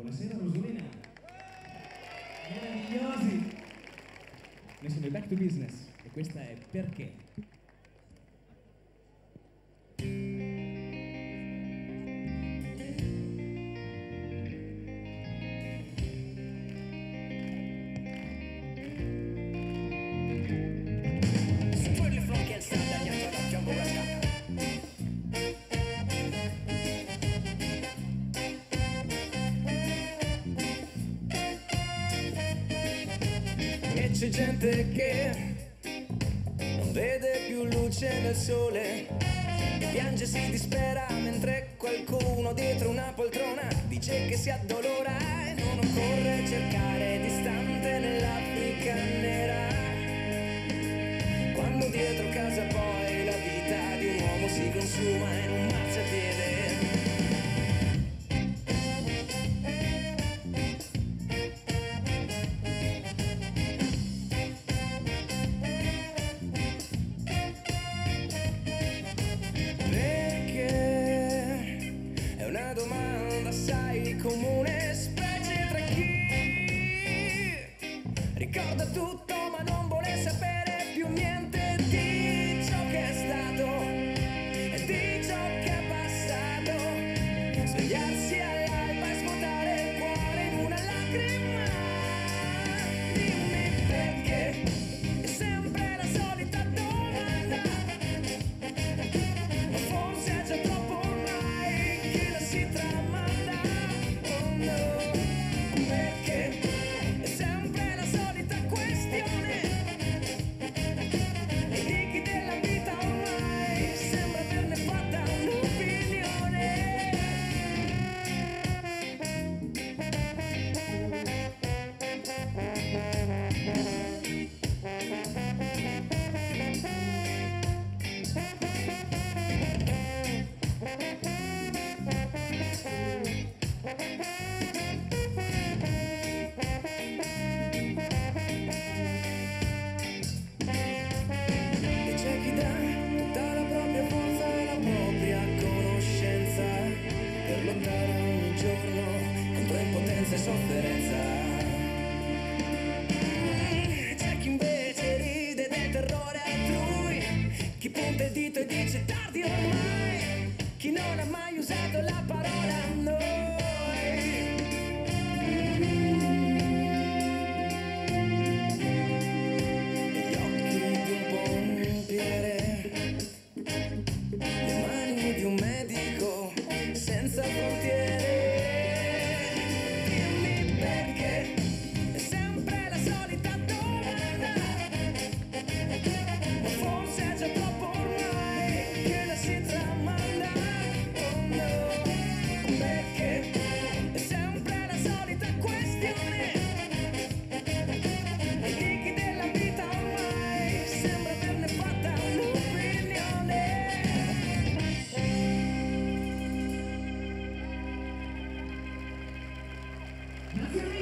Buonasera Rosolina. Meravigliosi. Noi siamo i Back to Business e questa è Perché. C'è gente che non vede più luce nel sole e piange si dispera mentre qualcuno dietro una poltrona dice che si addolora e non occorre cercare distante nell'Africa nera. Quando dietro casa poi la vita di un uomo si consuma in un una domanda assai comune, specie tra chi? Ricorda tutto ma non vuole sapere più niente lontano ogni giorno contro impotenza e sofferenza eh, c'è chi invece ride del terrore altrui chi punta il dito e dice tardi ormai chi non ha mai usato la parola noi. Gli occhi di un no Le mani di un medico You. can